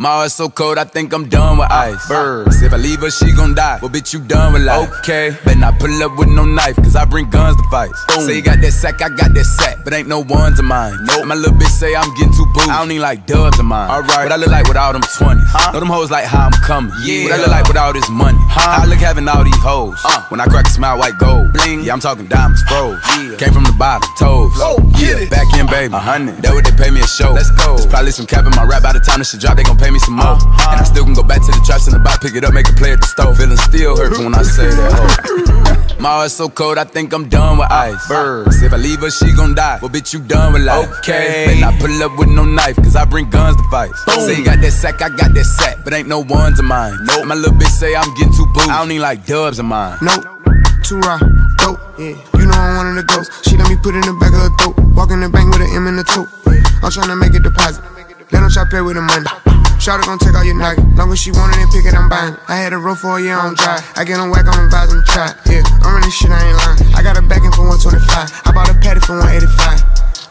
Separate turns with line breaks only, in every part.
My heart so cold, I think I'm done with ice. Birds, if I leave her, she gon' die. Well, bitch, you done with life. Okay, better not pull up with no knife, cause I bring guns to fight. Say you got that sack, I got that sack, but ain't no ones of mine. Nope. My little bitch say I'm getting too booed. I don't need like dubs of mine. Alright, what I look like with all them 20s. Huh? Know them hoes like how I'm coming. Yeah. What I look like with all this money. Huh? I look having all these hoes. Uh. When I crack a smile, white gold. Bling. Yeah, I'm talking diamonds, bro. Yeah. Came from the bottom, toes.
Oh,
yeah, back in, baby. A hundred. That what they pay me a show. Let's go. There's probably some cap in my rap by the time this shit drop, they gon' pay me some more. And I still can go back to the traps in the back, pick it up, make a play at the stove. Feeling still hurt when I say that. Oh. my heart's so cold, I think I'm done with ice. Birds, if I leave her, she gon' die. Well, bitch, you done with life. Okay. Better I pull up with no knife, cause I bring guns to fight. Boom. Say you got that sack, I got that sack, but ain't no ones of mine. Nope. My little bitch say I'm getting too booed. I don't need like dubs of mine.
Nope. Too raw, dope. Yeah. You know I'm one of the ghosts. She let me put in the back of her throat. Walk in the bank with an M in the tote. I'm tryna make a deposit. Let them try play with the money. Shawty gon' take all your nugget. Long as she wanted it pick it, I'm buying. I had a roll for a year on dry. I get on whack, I'm advising try. Yeah, I'm running shit, I ain't lying. I got a backing for 125. I bought a patty for 185.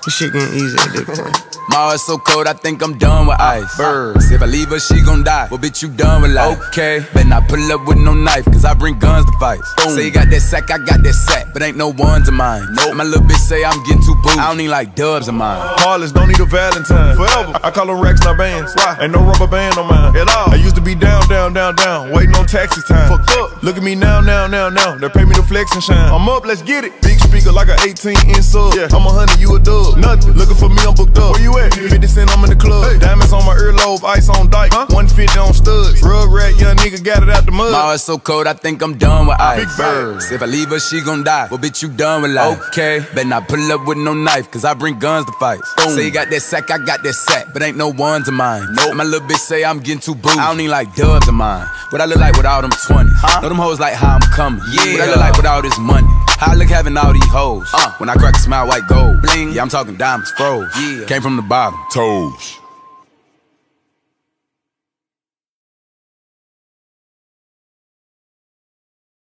This shit getting easy at this point.
My heart's so cold, I think I'm done with ice. Birds, if I leave her, she gon' die. Well, bitch, you done with life. Okay, better not pull up with no knife, cause I bring guns to fight. Boom. Say you got that sack, I got that sack, but ain't no ones of mine. Nope. My little bitch say I'm getting too booed. I don't need like dubs of mine.
Heartless, don't need a Valentine. Forever. I call them racks, not bands. Why? Ain't no rubber band on mine. At all. I used to be down, down, down, down, waiting on taxi time. Fuck up. Look at me now, now, now, now. They pay me to flex and shine. I'm up, let's get it. Big speaker like an 18 inch sub. Yeah. I'm a hundred, you a dub. Nothing. On my earlobe, ice on dike. Huh? 150 on studs. Rug rat, young nigga got it out the mud.
My heart's so cold, I think I'm done with ice. Big birds. If I leave her, she gon' die. Well, bitch, you done with life. Okay. Better not pull up with no knife, cause I bring guns to fight. Boom. Say you got that sack, I got that sack, but ain't no ones of mine. Nope. My little bitch say I'm getting too booed. I don't need like dubs of mine. What I look like with all them 20s. Huh? Know them hoes like how I'm coming. Yeah. What I look like with all this money. How I look having all these hoes. Uh. When I crack a smile, white gold. Bling. Yeah, I'm talking diamonds, froze. Yeah. Came from the bottom.
Toes.